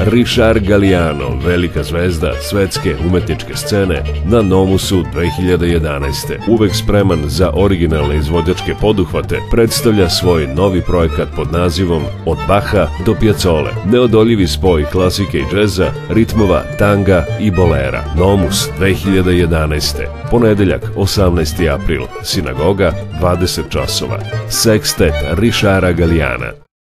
Richard Galliano, velika zvezda svetske umetničke scene na Nomusu 2011. Uvek spreman za originalne izvođačke poduhvate, predstavlja svoj novi projekat pod nazivom Od Baha do Pjacole, neodoljivi spoj klasike i džeza, ritmova, tanga i bolera. Nomus 2011. Ponedeljak 18. april, sinagoga 20 časova. Sextet Richara Galijana.